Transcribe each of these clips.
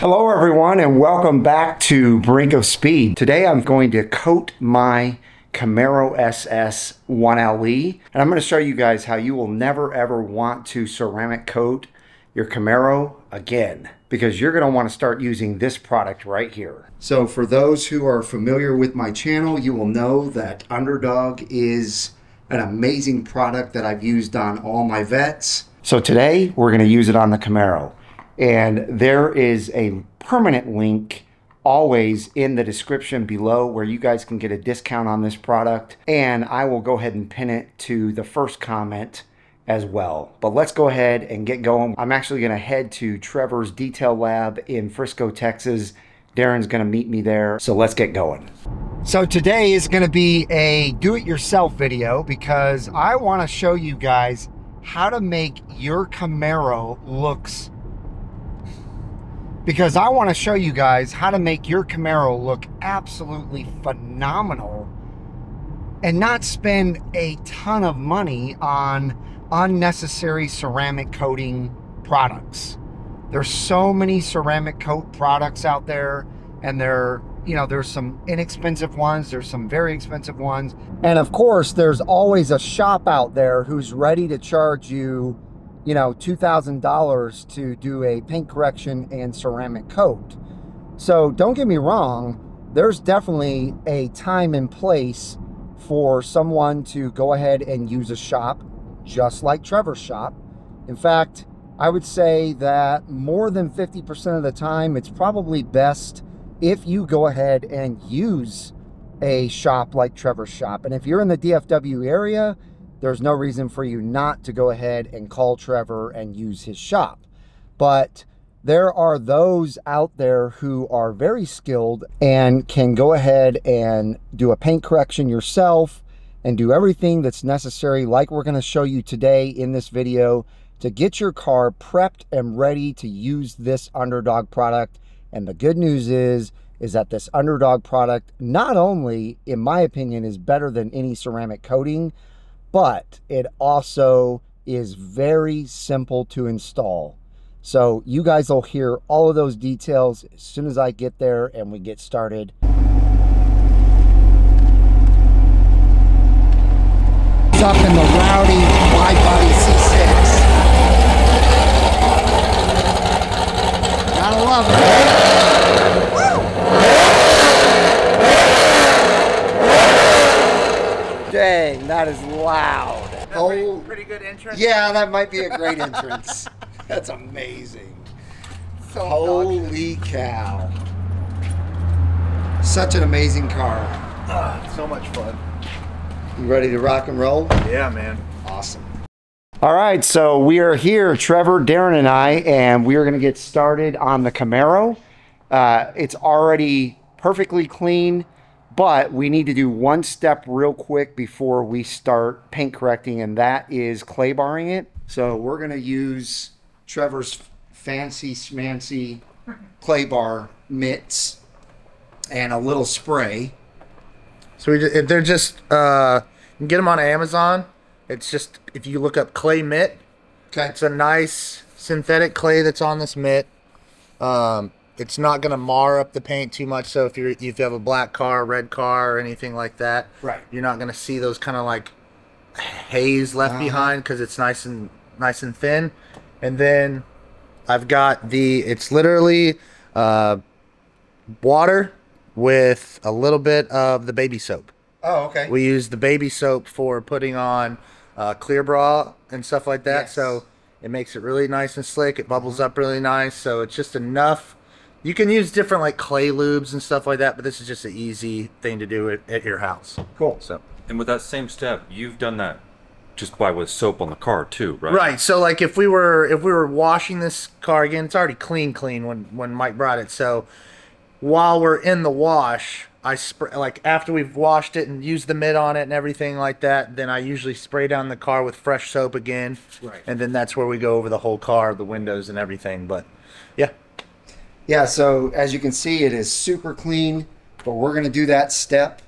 Hello everyone and welcome back to Brink of Speed. Today I'm going to coat my Camaro SS 1LE and I'm going to show you guys how you will never ever want to ceramic coat your Camaro again because you're going to want to start using this product right here. So for those who are familiar with my channel, you will know that UndrDog is an amazing product that I've used on all my Vettes. So today we're going to use it on the Camaro. And there is a permanent link always in the description below where you guys can get a discount on this product. And I will go ahead and pin it to the first comment as well. But let's go ahead and get going. I'm actually going to head to Trevor's detail lab in Frisco, Texas. Darren's going to meet me there. So let's get going. So today is going to be a do-it-yourself video because I want to show you guys how to make your Camaro looks because I want to show you guys how to make your Camaro look absolutely phenomenal and not spend a ton of money on unnecessary ceramic coating products. There's so many ceramic coat products out there and they're, you know, there's some inexpensive ones, there's some very expensive ones. And of course, there's always a shop out there who's ready to charge you you know, $2,000 to do a paint correction and ceramic coat. So don't get me wrong, there's definitely a time and place for someone to go ahead and use a shop just like Trevor's shop. In fact, I would say that more than 50% of the time, it's probably best if you go ahead and use a shop like Trevor's shop. And if you're in the DFW area, there's no reason for you not to go ahead and call Trevor and use his shop. But there are those out there who are very skilled and can go ahead and do a paint correction yourself and do everything that's necessary like we're going to show you today in this video to get your car prepped and ready to use this UndrDog product and the good news is is that this UndrDog product not only in my opinion is better than any ceramic coating but it also is very simple to install. So you guys will hear all of those details as soon as I get there and we get started. Up in the rowdy wide body C6. Gotta love it. Dang, that is loud. Oh, pretty good entrance. Yeah, that might be a great entrance. That's amazing. So Holy cow. Such an amazing car. Ah, so much fun. You ready to rock and roll? Yeah, man. Awesome. All right, so we are here, Trevor, Darren, and I, and we are going to get started on the Camaro. Uh, it's already perfectly clean. But we need to do one step real quick before we start paint correcting, and that is clay barring it. So we're going to use Trevor's fancy schmancy clay bar mitts and a little spray. So we just, they're just uh, you can get them on Amazon. It's just if you look up clay mitt, Okay. it's a nice synthetic clay that's on this mitt. Um, it's not going to mar up the paint too much. So if you're if you have a black car, red car, or anything like that, Right. you're not going to see those kind of like haze left Uh-huh. behind because it's nice and nice and thin. And then I've got the it's literally uh, water with a little bit of the baby soap. Oh, okay. We use the baby soap for putting on uh, clear bra and stuff like that. Yes. So it makes it really nice and slick. It bubbles up really nice. So it's just enough. You can use different like clay lubes and stuff like that, but this is just an easy thing to do at, at your house. cool. So And with that same step, you've done that just by with soap on the car too, right? right. So like if we were if we were washing this car again, it's already clean clean when when Mike brought it. So while we're in the wash, I spray like after we've washed it and used the mitt on it and everything like that. Then I usually spray down the car with fresh soap again. Right. And then that's where we go over the whole car, the windows and everything. But yeah, Yeah, so as you can see, it is super clean, but we're going to do that step.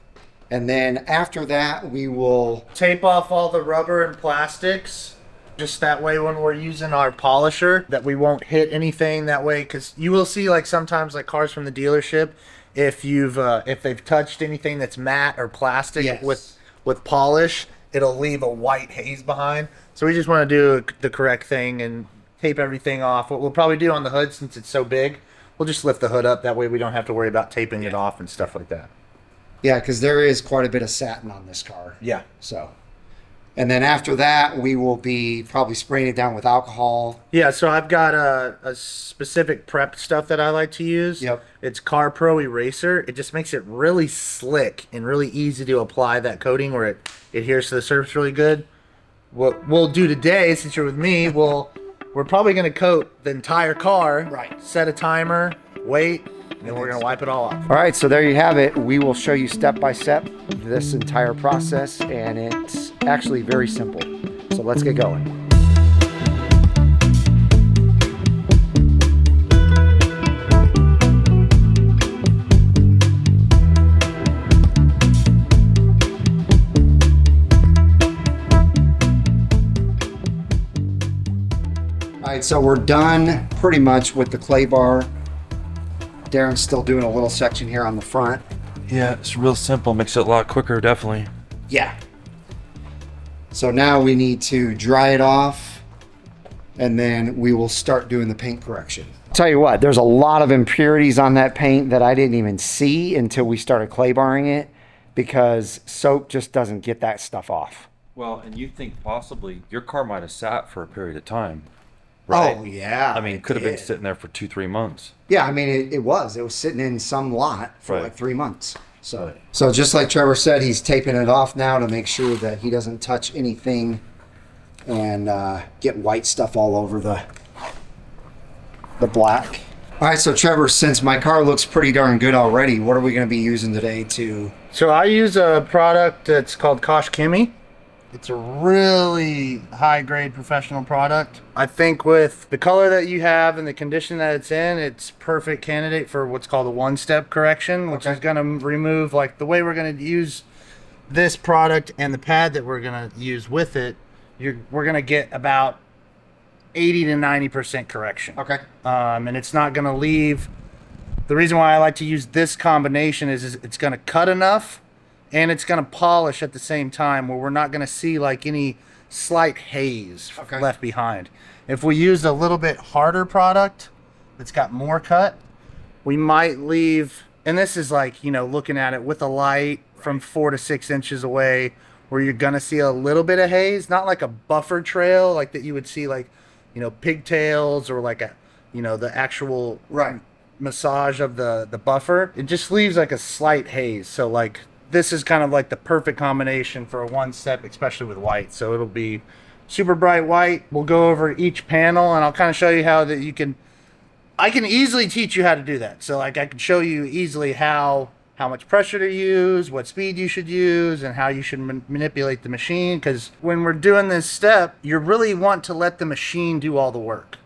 And then after that, we will tape off all the rubber and plastics Just that way when we're using our polisher, that we won't hit anything that way. Because you will see like sometimes like cars from the dealership, if you've uh, if they've touched anything that's matte or plastic Yes. with with polish, it'll leave a white haze behind. So we just want to do the correct thing and tape everything off. What we'll probably do on the hood since it's so big, we'll just lift the hood up. That way we don't have to worry about taping it off and stuff like that. Yeah, because there is quite a bit of satin on this car. Yeah. So, and then after that, we will be probably spraying it down with alcohol. Yeah, so I've got a, a specific prep stuff that I like to use. Yep. It's Car Pro Eraser. It just makes it really slick and really easy to apply that coating where it adheres to the surface really good. What we'll do today, since you're with me, we'll we're probably gonna coat the entire car. Right. Set a timer, wait, and then we're gonna wipe it all off. All right, so there you have it. We will show you step by step this entire process, and it's actually very simple. So let's get going. All right, so we're done pretty much with the clay bar. Darren's still doing a little section here on the front. Yeah, it's real simple. Makes it a lot quicker, definitely. Yeah. So now we need to dry it off and then we will start doing the paint correction. Tell you what, there's a lot of impurities on that paint that I didn't even see until we started clay barring it because soap just doesn't get that stuff off. Well, and you think possibly your car might have sat for a period of time. Oh, yeah. I mean, it could have been did. sitting there for two, three months. Yeah, I mean, it, it was. It was sitting in some lot for Right. like three months. So, Right. so just like Trevor said, he's taping it off now to make sure that he doesn't touch anything and uh, get white stuff all over the the black. All right, so Trevor, since my car looks pretty darn good already, what are we going to be using today to? So I use a product that's called Koch Chemie. It's a really high grade professional product. I think with the color that you have and the condition that it's in, it's perfect candidate for what's called a one step correction, which Okay. is going to remove like the way we're going to use this product and the pad that we're going to use with it. You're, we're going to get about 80 to 90% correction Okay. um, and it's not going to leave. The reason why I like to use this combination is, is it's going to cut enough, and it's going to polish at the same time, where we're not going to see like any slight haze Okay. left behind. If we used a little bit harder product that's got more cut, we might leave. And this is like you know looking at it with a light from four to six inches away, where you're gonna see a little bit of haze, not like a buffer trail like that you would see like you know pigtails or like a you know the actual Right. massage of the the buffer it just leaves like a slight haze so like this is kind of like the perfect combination for a one step especially with white. So it'll be super bright white. We'll go over each panel and i'll kind of show you how that you can i can easily teach you how to do that. So like i can show you easily how how much pressure to use what speed you should use and how you should man- manipulate the machine. Because when we're doing this step you really want to let the machine do all the work.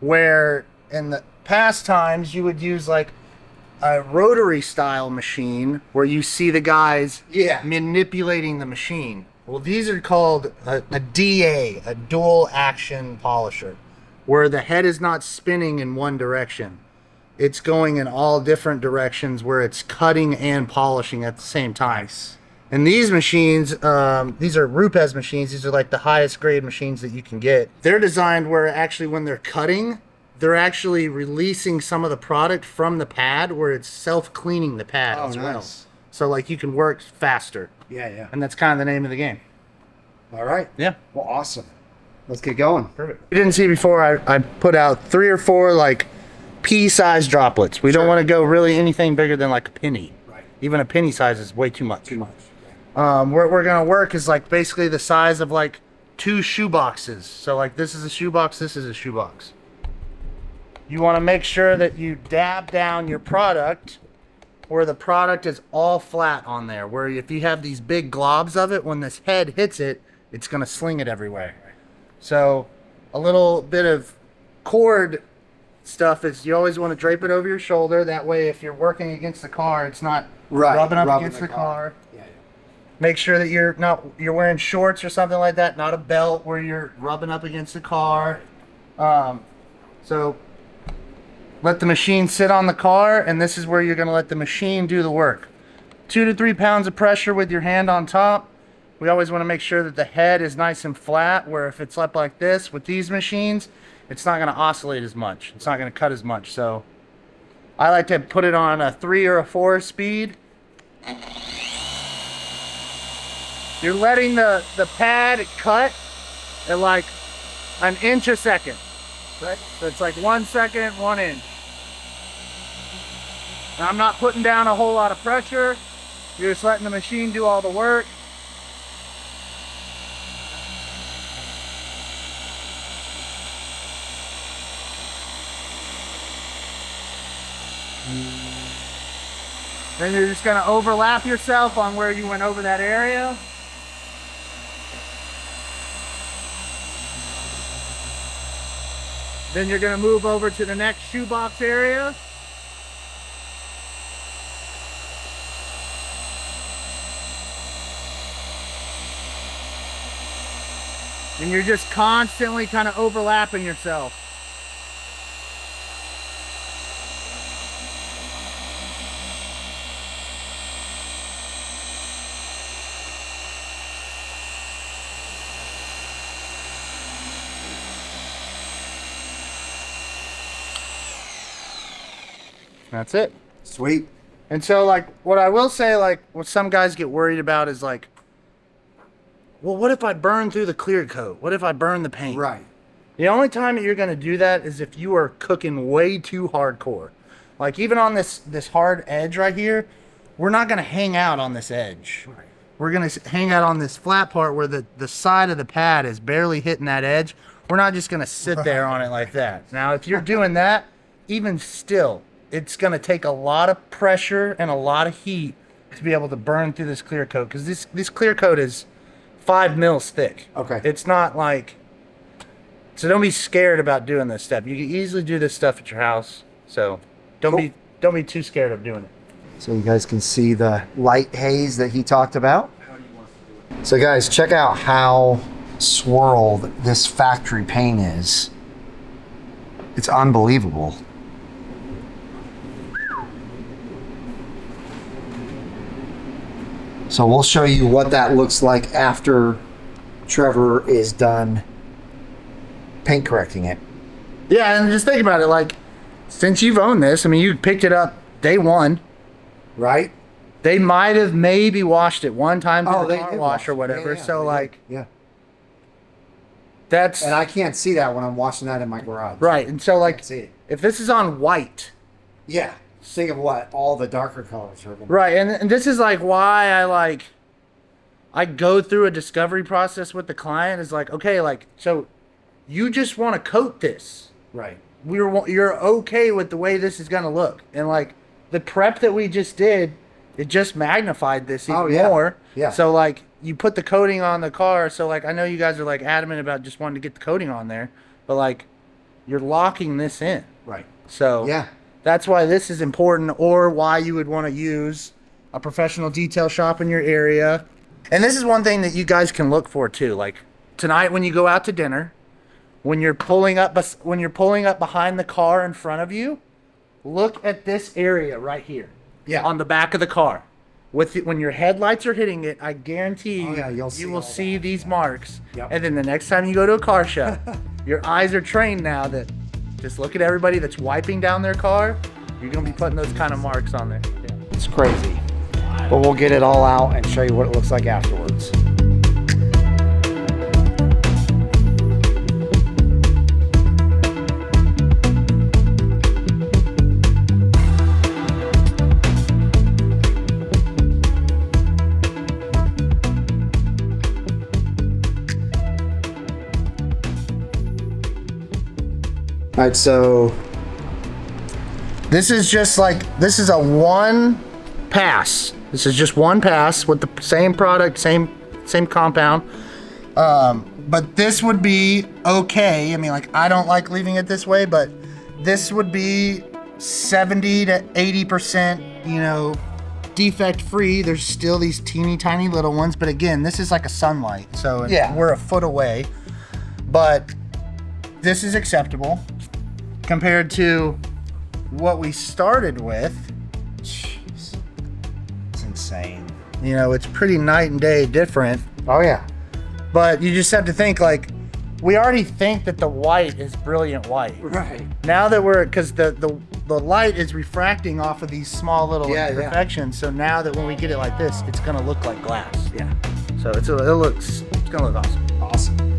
Where in the past times you would use like a rotary style machine where you see the guys Yeah. manipulating the machine. Well, these are called a, a DA, a dual action polisher, where the head is not spinning in one direction. It's going in all different directions where it's cutting and polishing at the same time. And these machines, um, these are Rupes machines. These are like the highest grade machines that you can get. They're designed where actually when they're cutting, they're actually releasing some of the product from the pad where it's self cleaning the pad Oh, as well. nice. So like you can work faster. Yeah, yeah. And that's kind of the name of the game. All right. Yeah. Well, awesome. Let's get going. Perfect. You didn't see before, I, I put out three or four like pea sized droplets. We don't want to go really anything bigger than like a penny. Right. Even a penny size is way too much. Too much. Um, where we're gonna work is like basically the size of like two shoe boxes. So like this is a shoebox, this is a shoebox. You want to make sure that you dab down your product where the product is all flat on there. Where if you have these big globs of it, when this head hits it, it's gonna sling it everywhere. So a little bit of cord stuff is you always want to drape it over your shoulder. That way, if you're working against the car, it's not Right, rubbing up rubbing against the the car. car. Yeah, yeah. Make sure that you're not you're wearing shorts or something like that, not a belt where you're rubbing up against the car. Um, so let the machine sit on the car, and this is where you're going to let the machine do the work. Two to three pounds of pressure with your hand on top. We always want to make sure that the head is nice and flat, where if it's up like this with these machines, it's not going to oscillate as much. It's not going to cut as much. So I like to put it on a three or a four speed. You're letting the, the pad cut at like an inch a second. Right? So it's like one second, one inch. Now I'm not putting down a whole lot of pressure. You're just letting the machine do all the work. Then you're just gonna overlap yourself on where you went over that area. Then you're gonna move over to the next shoebox area. And you're just constantly kind of overlapping yourself. That's it. Sweet. And so, like, what I will say, like, what some guys get worried about is like, well, what if I burn through the clear coat? What if I burn the paint? Right. The only time that you're going to do that is if you are cooking way too hardcore. Like even on this this hard edge right here, we're not going to hang out on this edge. Right. We're going to hang out on this flat part where the the side of the pad is barely hitting that edge. We're not just going to sit there on it like that. Now, if you're doing that, even still, it's going to take a lot of pressure and a lot of heat to be able to burn through this clear coat because this this clear coat is five mils thick. Okay. It's not like so don't be scared about doing this stuff. You can easily do this stuff at your house. So don't Cool. be don't be too scared of doing it. So you guys can see the light haze that he talked about. So guys, check out how swirled this factory paint is. It's unbelievable. So we'll show you what that looks like after Trevor is done paint correcting it. Yeah, and just think about it. Like since you've owned this, I mean, you picked it up day one. Right? They might have maybe washed it one time Oh, the they car wash or whatever. Yeah, yeah, so they did. like Yeah. that's And I can't see that when I'm washing that in my garage. right. And so like see if this is on white, Yeah. Think of what all the darker colors are going Right, and, and this is like why I like I go through a discovery process with the client is like, okay, like so you just want to coat this. Right. We're you're okay with the way this is going to look. And like the prep that we just did, it just magnified this even Oh, yeah. more. Yeah. So like you put the coating on the car, so like I know you guys are like adamant about just wanting to get the coating on there, but like you're locking this in. Right. So Yeah. That's why this is important, or why you would want to use a professional detail shop in your area. And this is one thing that you guys can look for too. Like tonight, when you go out to dinner, when you're pulling up, when you're pulling up behind the car in front of you, look at this area right here. Yeah. On the back of the car, with it, when your headlights are hitting it, I guarantee Oh, you, yeah, see you will see that. these marks. Yep. And then the next time you go to a car show, your eyes are trained now that just look at everybody that's wiping down their car. You're gonna be putting those kind of marks on there. Yeah. It's crazy. But we'll get it all out and show you what it looks like afterwards. All right, so This is just like this is a one pass. This is just one pass with the same product, same same compound. Um, but this would be okay. I mean, like I don't like leaving it this way, but this would be 70 to 80 percent, you know, defect free. There's still these teeny tiny little ones, but again, this is like a sunlight, so Yeah. we're a foot away. But this is acceptable compared to what we started with. Jeez. It's insane. You know, it's pretty night and day different. Oh yeah. But you just have to think like we already think that the white is brilliant white. Right. Now that we're because the, the the light is refracting off of these small little Yeah, yeah. imperfections. So now that when we get it like this, it's gonna look like glass. Yeah. So it's a, it looks it's gonna look awesome. Awesome.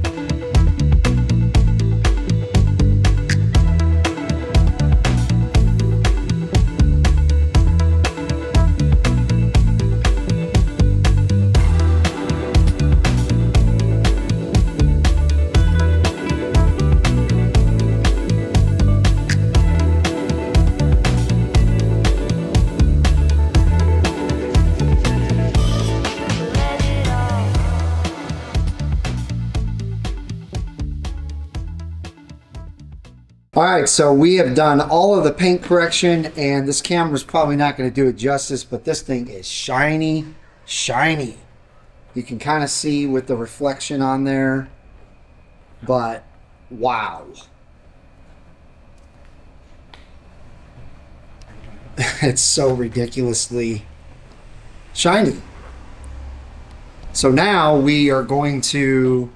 Right, so we have done all of the paint correction, and this camera's probably not going to do it justice, but this thing is shiny, shiny. You can kind of see with the reflection on there, but wow. it's so ridiculously shiny. So now we are going to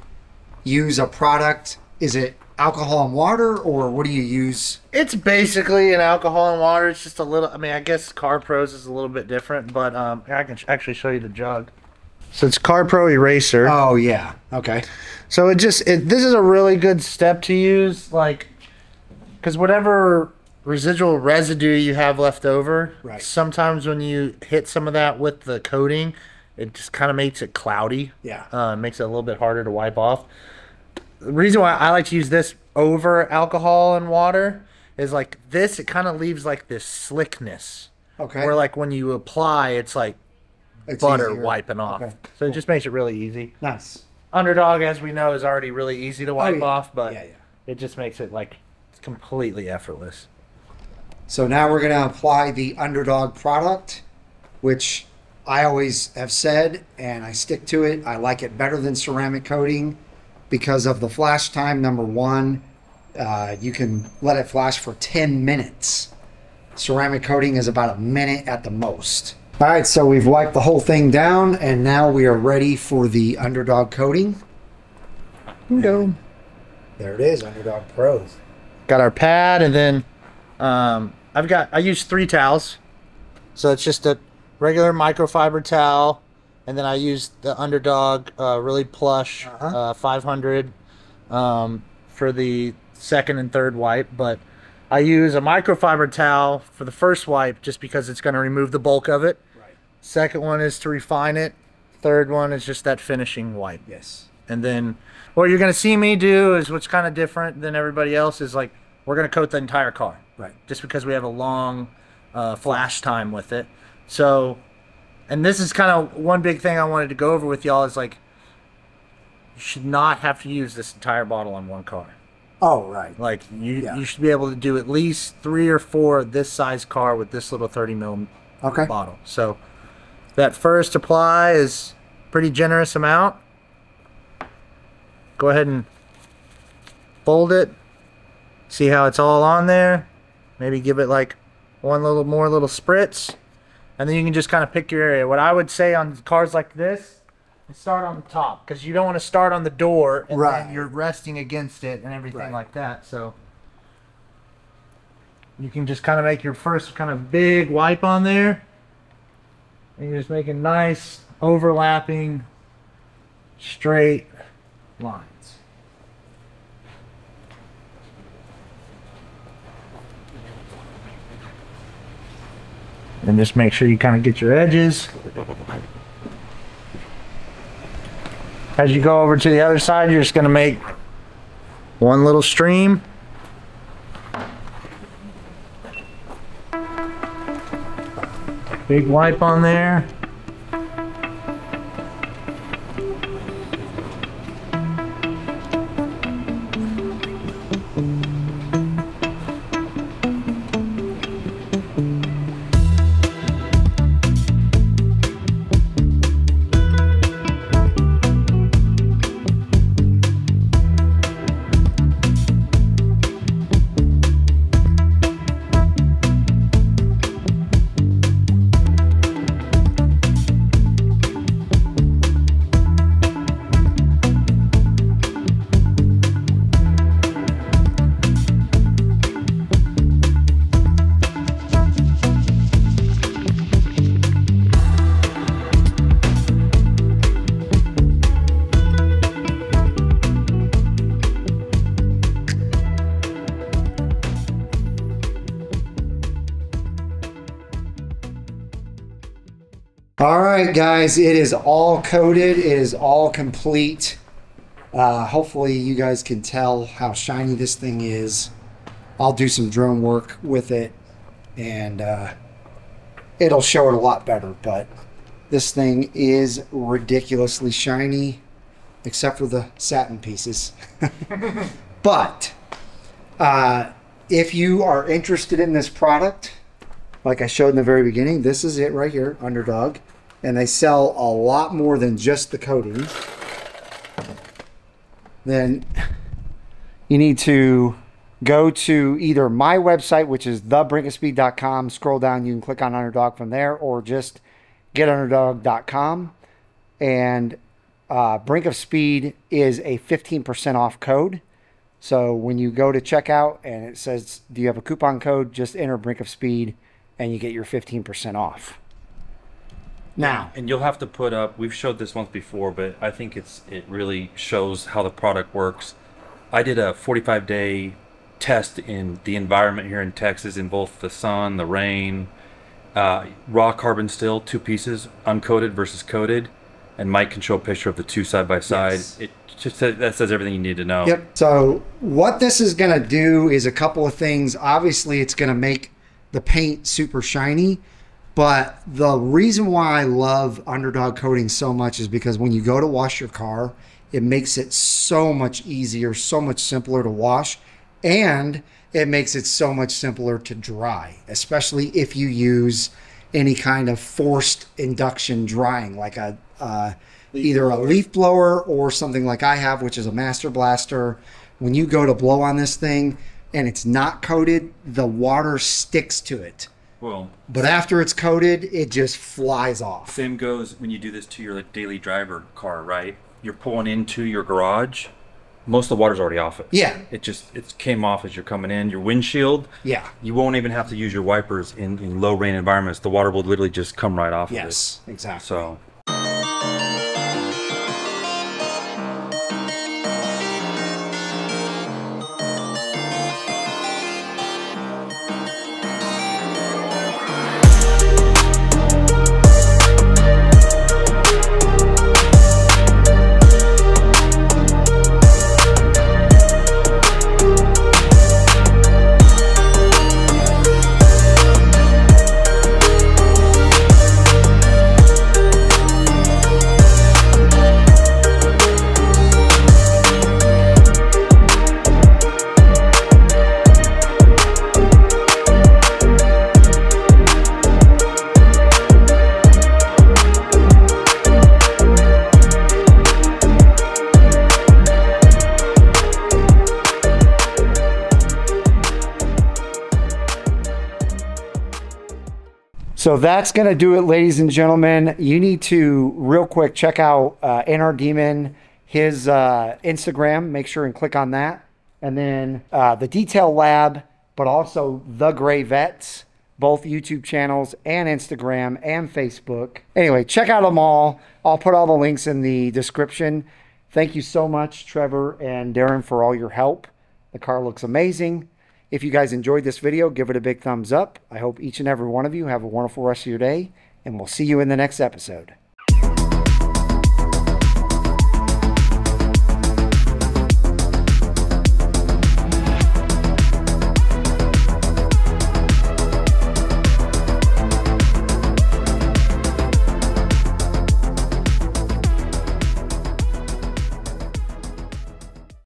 use a product. Is it alcohol and water, or what do you use? It's basically an alcohol and water. It's just a little. I mean, I guess Car Pros is a little bit different, but um, I can sh- actually show you the jug. So it's Car Pro Eraser. Oh yeah, okay. So it just it, this is a really good step to use, like, because whatever residual residue you have left over, Right. sometimes when you hit some of that with the coating, it just kind of makes it cloudy. Yeah. uh, makes it a little bit harder to wipe off. The reason why I like to use this over alcohol and water is like this. It kind of leaves like this slickness, Okay. where like when you apply, it's like It's butter easier. wiping off. Okay, So it just makes it really easy. Nice. UndrDog, as we know, is already really easy to oh, wipe Oh, yeah. off, but Yeah, yeah. it just makes it like completely effortless. So now we're going to apply the UndrDog product, which I always have said, and I stick to it. I like it better than ceramic coating because of the flash time. Number one, uh, you can let it flash for 10 minutes. Ceramic coating is about a minute at the most. All right, so we've wiped the whole thing down, and now we are ready for the UndrDog coating. Go. There it is, UndrDog Pros. Got our pad, and then um, I've got I use three towels, so it's just a regular microfiber towel, and then I use the UndrDog uh, really plush Uh-huh. uh, 500 um, for the second and third wipe, but. I use a microfiber towel for the first wipe just because it's going to remove the bulk of it. Right. Second one is to refine it. Third one is just that finishing wipe. Yes. And then what you're going to see me do is what's kind of different than everybody else is like we're going to coat the entire car Right. just because we have a long uh, flash time with it. So, and this is kind of one big thing I wanted to go over with y'all is like you should not have to use this entire bottle on one car. Oh, right. Like you, Yeah. you should be able to do at least three or four of this size car with this little 30 mil Okay. bottle. So that first apply is pretty generous amount. Go ahead and fold it. See how it's all on there. Maybe give it like one little more little spritz. And then you can just kind of pick your area. What I would say on cars like this is start on the top because you don't want to start on the door and Right. then you're resting against it and everything Right. like that. So you can just kind of make your first kind of big wipe on there. And you're just making nice overlapping straight lines. And just make sure you kind of get your edges. As you go over to the other side, you're just going to make one little stream. Big wipe on there. Right, guys, it is all coated. It is all complete. Uh, hopefully, you guys can tell how shiny this thing is. I'll do some drone work with it, and uh, it'll show it a lot better. But this thing is ridiculously shiny, except for the satin pieces. but uh, if you are interested in this product, like I showed in the very beginning, this is it right here, UndrDog. And they sell a lot more than just the coatings. Then you need to go to either my website, which is thebrinkofspeed.com. Scroll down, you can click on UndrDog from there, or just getundrdog.com. And uh, Brink of Speed is a 15% off code. So when you go to checkout and it says, Do you have a coupon code? Just enter Brink of Speed and you get your 15% off. Now, And you'll have to put up. We've showed this once before, but I think it's it really shows how the product works. I did a 45 day test in the environment here in Texas in both the sun, the rain, uh, raw carbon still, two pieces, uncoated versus coated, and Mike can show a picture of the two side by side. Yes. It just says, that says everything you need to know. Yep. So what this is going to do is a couple of things. Obviously, it's going to make the paint super shiny. But the reason why I love UndrDog coating so much is because when you go to wash your car, it makes it so much easier, so much simpler to wash, and it makes it so much simpler to dry, especially if you use any kind of forced induction drying, like a uh, either a leaf blower or something like I have, which is a master blaster. When you go to blow on this thing and it's not coated, the water sticks to it. Well, But after it's coated, it just flies off. Same goes when you do this to your daily driver car, right? You're pulling into your garage. Most of the water's already off it. Yeah. It just it came off as you're coming in. Your windshield. Yeah. You won't even have to use your wipers in, in low rain environments. The water will literally just come right off Yes, of it. exactly. So So that's going to do it, ladies and gentlemen. You need to, real quick, check out uh, NR Demon, his uh, Instagram. Make sure and click on that. And then uh, the Detail Lab, but also The Gray Vets, both YouTube channels and Instagram and Facebook. Anyway, check out them all. I'll put all the links in the description. Thank you so much, Trevor and Darren, for all your help. The car looks amazing. If you guys enjoyed this video, give it a big thumbs up. I hope each and every one of you have a wonderful rest of your day, and we'll see you in the next episode.